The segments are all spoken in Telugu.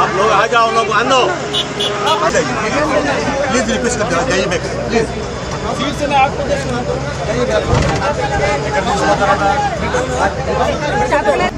आप लोग आ जाओ लोग आनो। प्लीज़ रिक्वेस्ट करते जाइए प्लीज़ आपको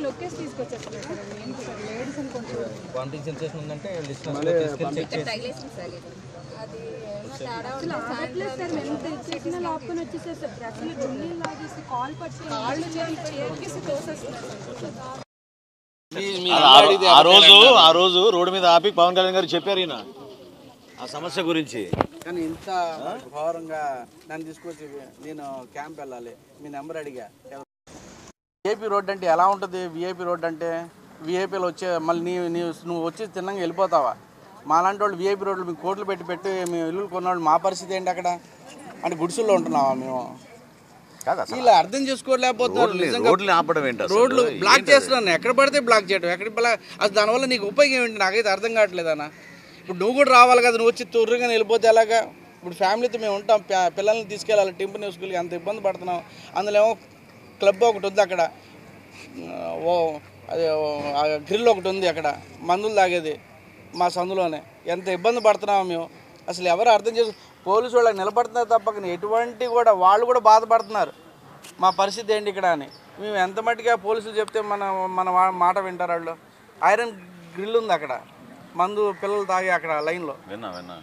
లొక్కేసి తీసుకొచ్చేస్తారు లేడీస్ అనుకుంటున్నారు వామిటింగ్ సెన్సేషన్ ఉందంటే లిస్టెన్స్ తీసుకెళ్ళి చెక్ చేసి అసలు వచ్చేసారు కాల్ పట్టి కాళ్ళు చేతులు తోసేస్తున్నారు ఆ రోజు ఆ రోజు రోడ్డు మీద ఆపి పవన్ కళ్యాణ్ గారు చెప్పారు ఈయన. ఆ సమస్య గురించి. కానీ ఇంత ఘోరంగా నన్ను తీసుకొచ్చి నేను క్యాంప్ వెళ్ళాలి. మీ నెంబర్ అడిగా. విఐపి రోడ్ అంటే ఎలా ఉంటుంది? విఐపి రోడ్ అంటే విఐపీలు వచ్చే మళ్ళీ నీ నీ నువ్వు వచ్చి తిన్నాక వెళ్ళిపోతావా? మాలాంటి వాళ్ళు విఐపి రోడ్లు మీకు కోట్లు పెట్టి పెట్టి మేము ఇల్లు కొన్నవాళ్ళు మా పరిస్థితి ఏంటి అక్కడ? అంటే గుడిసెల్లో ఉంటున్నావా మేము? ఇలా అర్థం చేసుకోలేకపోతున్నారు. రోడ్లు ఆపడం ఏంటి? రోడ్లు బ్లాక్? చేస్తున్నాను. ఎక్కడ పడితే బ్లాక్ చేయడం ఎక్కడ బ్లాక్ అసలు దానివల్ల నీకు ఉపయోగం ఏంటి? నాకైతే అర్థం కావట్లేదు అన్న. ఇప్పుడు నువ్వు కూడా రావాలి కదా. నువ్వు వచ్చి తొర్రుగా వెళ్ళిపోతే ఎలాగా? ఇప్పుడు ఫ్యామిలీతో మేము ఉంటాం. పిల్లల్ని తీసుకెళ్ళాలి. టింపు స్కూల్కి అంత ఇబ్బంది పడుతున్నాం. అందులో ఏమో క్లబ్ ఒకటి ఉంది అక్కడ. ఓ అదే గ్రిల్ ఒకటి ఉంది అక్కడ. మందులు తాగేది మా సందులోనే. ఎంత ఇబ్బంది పడుతున్నామో మేము. అసలు ఎవరు అర్థం చేసు పోలీసు వాళ్ళకి నిలబడుతున్నారు తప్ప కానీ ఎటువంటి కూడా వాళ్ళు కూడా బాధపడుతున్నారు. మా పరిస్థితి ఏంటి ఇక్కడ అని. మేము ఎంత మట్టిగా పోలీసులు చెప్తే మన మన మాట వింటారు వాళ్ళు? ఐరన్ గ్రిల్ ఉంది అక్కడ. మందు పిల్లలు తాగి అక్కడ లైన్లో. విన్నా విన్నా.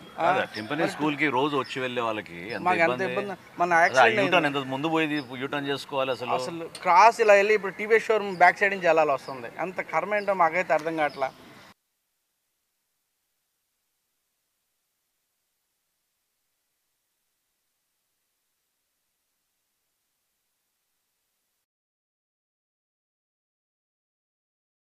టింపనీ స్కూల్కి రోజు వచ్చి వెళ్ళే వాళ్ళకి మాకు ఎంత ఇబ్బంది? ఇబ్బంది? మన యాక్సిడెంట్ ఎంత ముందు పోయి యూటర్న్ చేసుకోవాలి అసలు? అసలు క్రాస్ ఇలా వెళ్ళి ఇప్పుడు టీవీ షోరూమ్ బ్యాక్ సైడ్ నుంచి వెళ్ళాలి వస్తుంది. అంత కర్మ ఏంటో మాకైతే అర్థం కావట్లా.